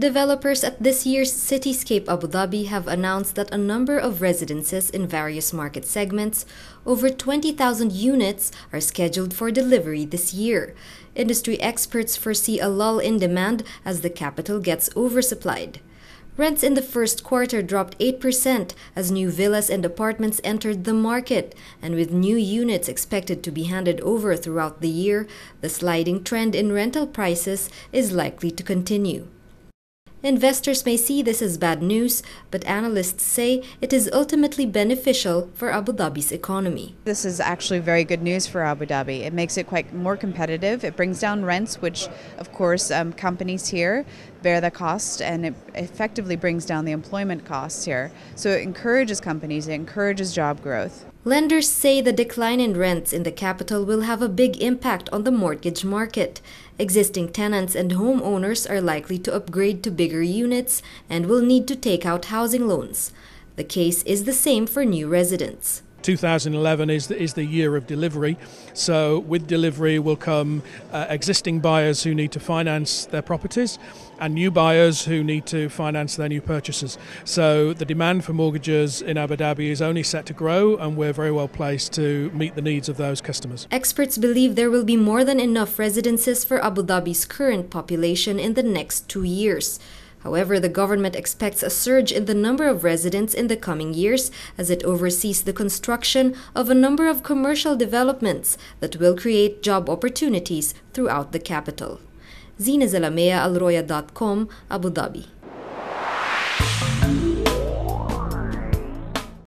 Developers at this year's Cityscape Abu Dhabi have announced that a number of residences in various market segments, over 20,000 units, are scheduled for delivery this year. Industry experts foresee a lull in demand as the capital gets oversupplied. Rents in the first quarter dropped 8% as new villas and apartments entered the market, and with new units expected to be handed over throughout the year, the sliding trend in rental prices is likely to continue. Investors may see this as bad news, but analysts say it is ultimately beneficial for Abu Dhabi's economy. This is actually very good news for Abu Dhabi. It makes it quite more competitive. It brings down rents, which, of course, um, companies here bear the cost, and it effectively brings down the employment costs here. So it encourages companies, it encourages job growth. Lenders say the decline in rents in the capital will have a big impact on the mortgage market. Existing tenants and homeowners are likely to upgrade to bigger units and will need to take out housing loans. The case is the same for new residents. 2011 is the, is the year of delivery. So, with delivery will come uh, existing buyers who need to finance their properties and new buyers who need to finance their new purchases. So, the demand for mortgages in Abu Dhabi is only set to grow, and we're very well placed to meet the needs of those customers. Experts believe there will be more than enough residences for Abu Dhabi's current population in the next two years. However, the government expects a surge in the number of residents in the coming years as it oversees the construction of a number of commercial developments that will create job opportunities throughout the capital. Zeena Zalamea, alrroya.com, Abu Dhabi.